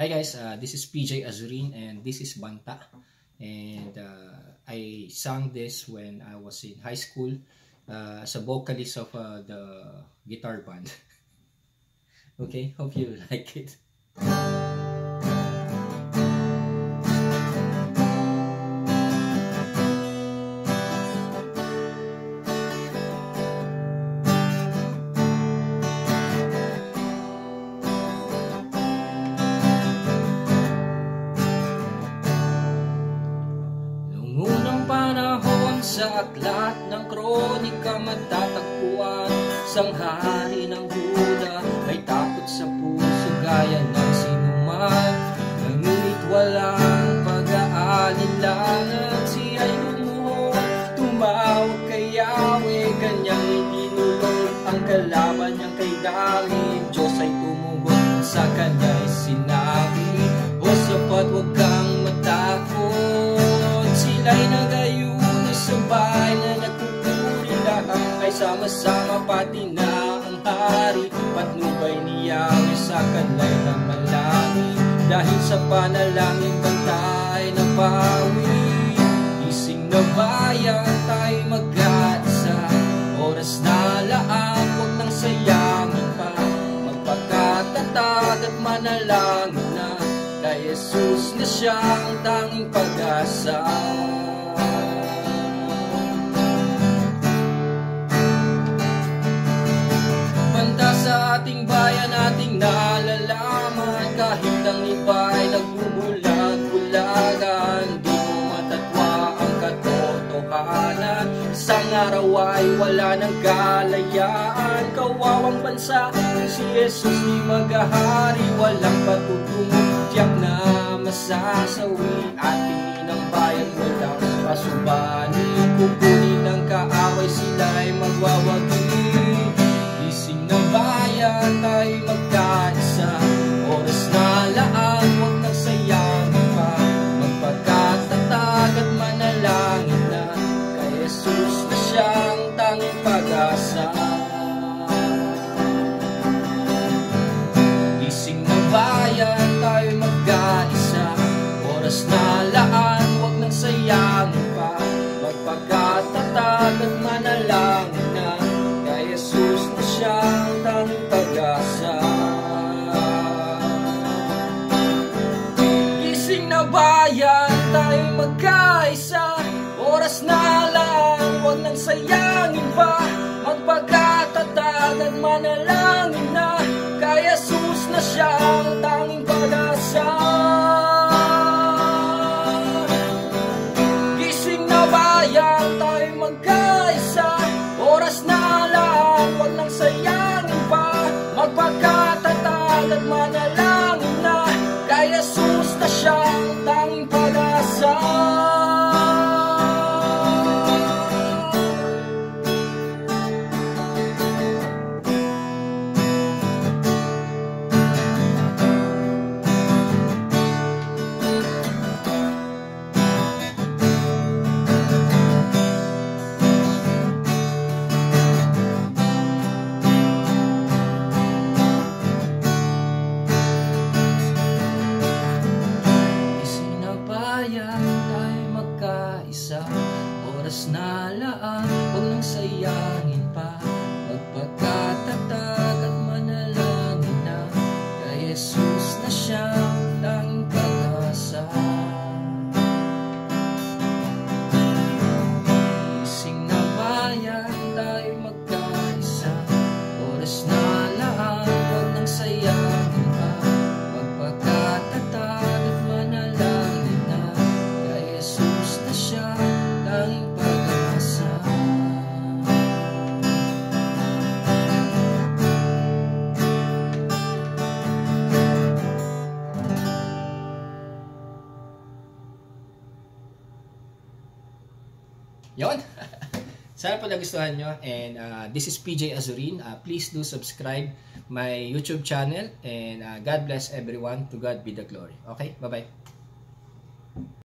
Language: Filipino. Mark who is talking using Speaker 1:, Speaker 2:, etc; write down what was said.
Speaker 1: Hi guys, uh, this is PJ Azurin and this is Banta. And uh, I sang this when I was in high school uh, as a vocalist of uh, the guitar band. okay, hope you like it. Sa aklat ng kronika matatagpuan. Sanghari ng Huda ay takot sa puso gaya ng sinuman. Ngunit walang pag-aalinlangan Siya'y lumuhod, tumawag kay Yahweh Kanyang ang kalaban niyang kay David Diyos ay tumugon sa kanya'y sinabi. O sapat huwag kang matakot Sila'y nagayuno sama-sama pati na ang hari Patnubay ni Yahweh sa kanlay na malangin. Dahil sa panalangin bantay na pawi Ising na bayan tayo mag-aisa Oras na laang huwag nang sayangin pa. Magpakatatag at manalangin na Kay Jesus na siya ang tanging pag-asa nalalaman Kahit ang iba ay nagbubulag-bulagan Di mo matatwa ang katotohanan. Isang araw ay wala ng kalayaan Kawawang bansa kung si Jesus di maghahari. Walang patutungo tiyak na masasawi Ating inang bayan walang pasubani pag-asa Ising na bayan tayo magkaisa Oras na laan, huwag nang sayangin pa. Magpagkatatag at manalangin na Kay Jesus na siyang tanging pag-asa. Gising na bayan tayo magkaisa Oras na lang, huwag nang sayangin Yon. Sana po nagustuhan nyo. And uh, this is PJ Azurin. Uh, please do subscribe my YouTube channel. And uh, God bless everyone. To God be the glory. Okay? Bye-bye.